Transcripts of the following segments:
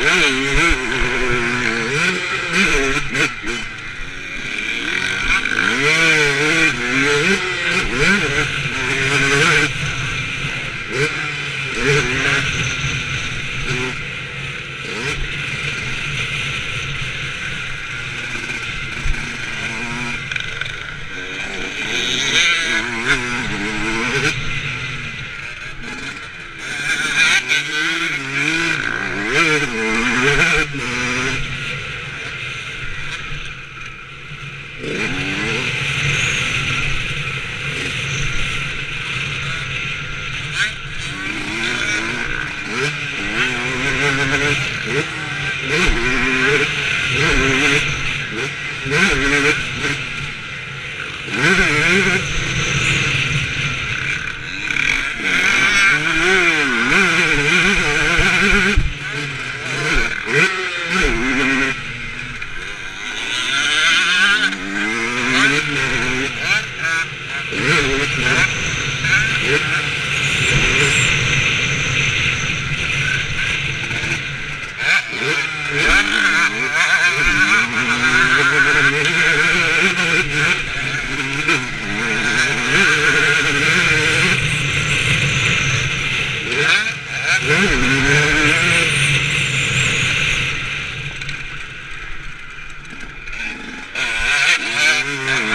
嗯嗯嗯嗯 Nein. Mm-hmm.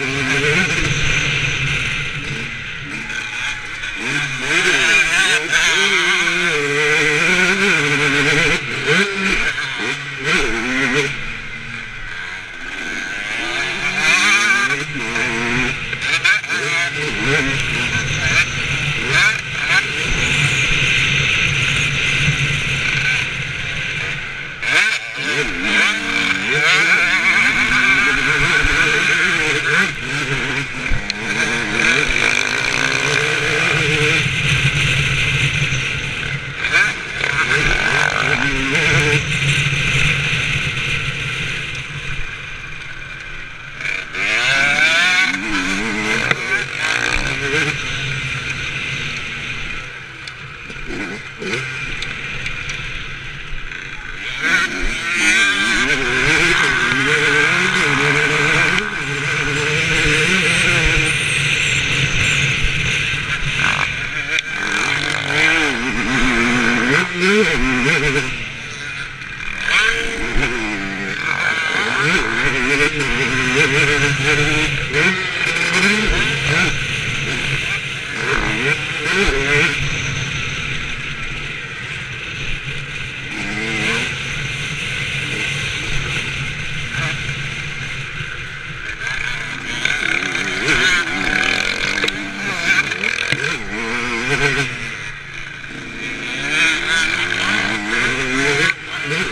Thank you.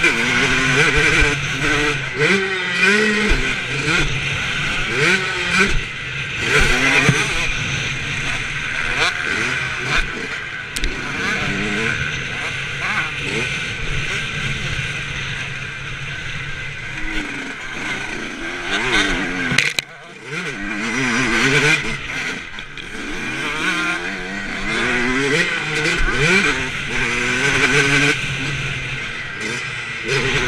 Yeah. Yeah.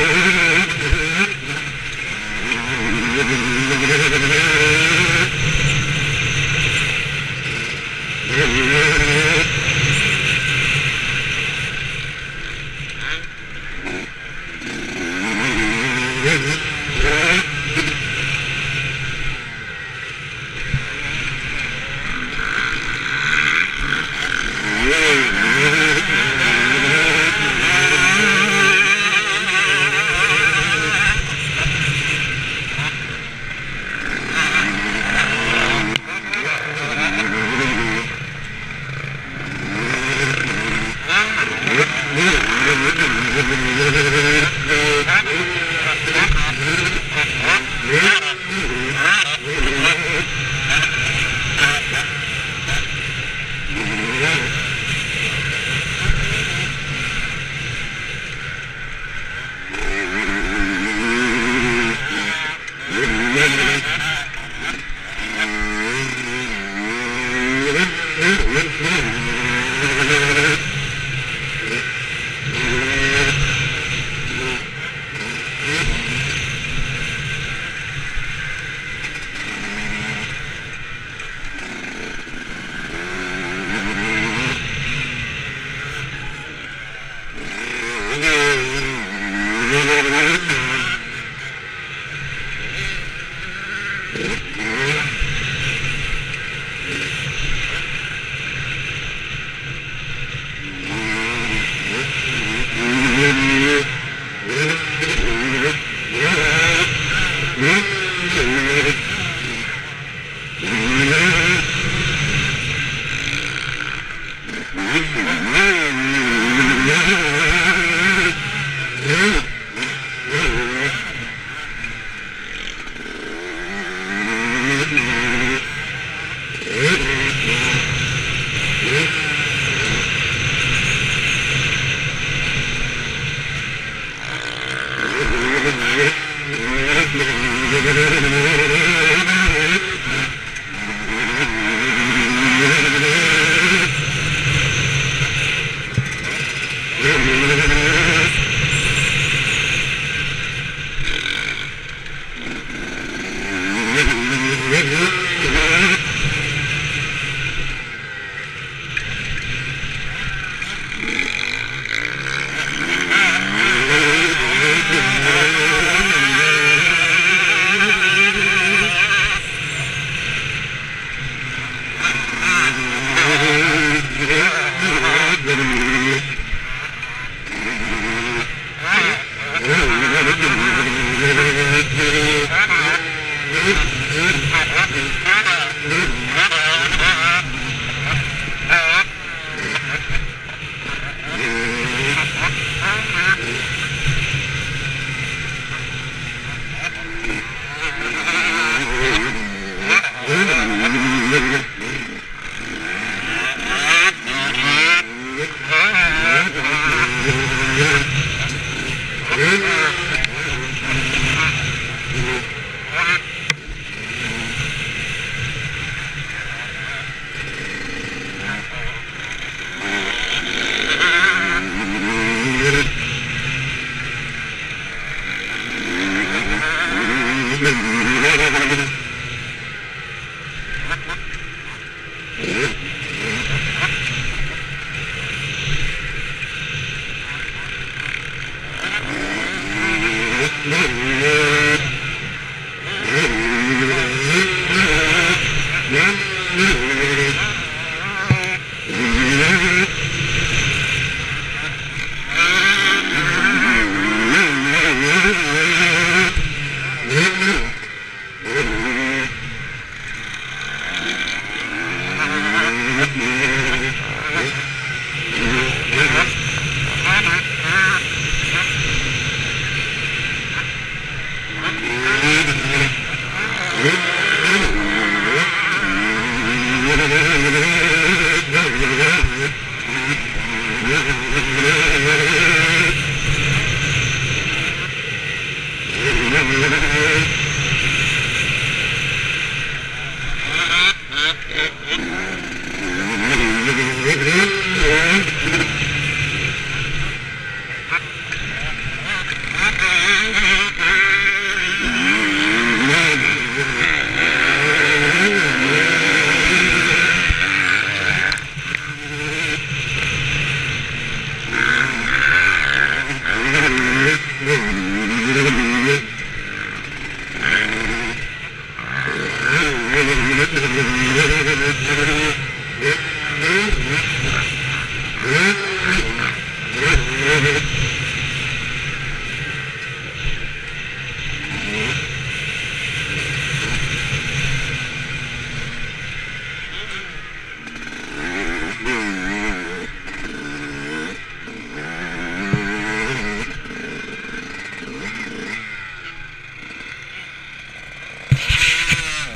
Thank you.